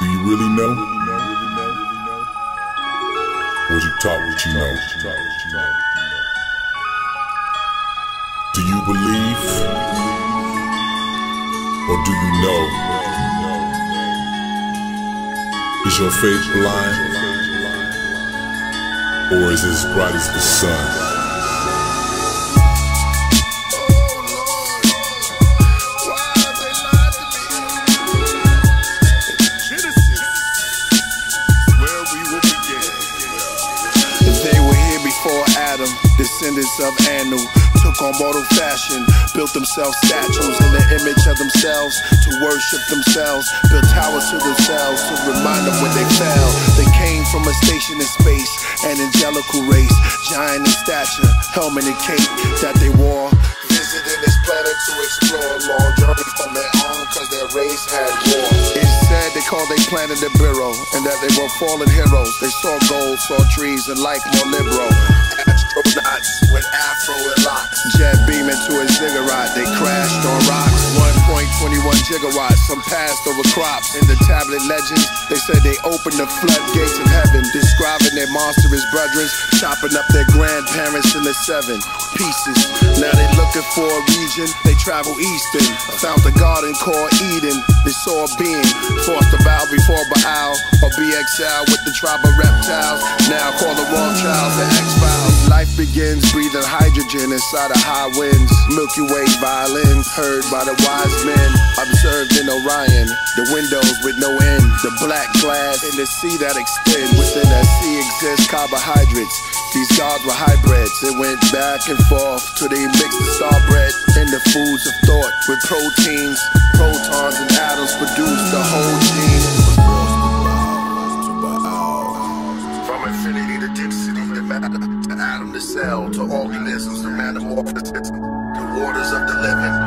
Do you really know? Or you talk what you know? Do you believe? Or do you know? Is your faith blind? Or is it as bright as the sun? Descendants of Anu took on mortal fashion, built themselves statues in the image of themselves to worship themselves, built towers to themselves to remind them when they fell. They came from a station in space, an angelical race, giant in stature, helmet and cape that they wore. Visiting this planet to explore long journey from their own, cause their race had war. Said they called their planet the Bureau, and that they were fallen heroes. They saw gold, saw trees, and life more liberal astronauts with afro and locks. Jet beaming to a ziggurat, they crashed on rocks. 1.21 gigawatts, some passed over crops. In the tablet legends, they said they opened the floodgates of heaven, describing their monstrous brethren, chopping up their grandparents in the seven pieces. Now they're looking for a region, they travel eastern. Found the garden called Eden, they saw a being, forced to bow before Baal, or exiled with the tribe of reptiles. Now call the Rothschilds the X-Files. Life begins breathing hydrogen inside of high winds. Milky Way violins heard by the wise men. Observed in Orion, the windows with no end. The black glass in the sea that extend. Within that sea exist carbohydrates. These gods were hybrids. They went back and forth till they mixed the star bread and the foods of thought with proteins. Protons and atoms produced the whole gene. From infinity to density to matter, to atom to cell, to organisms to metamorphosis, waters of the living.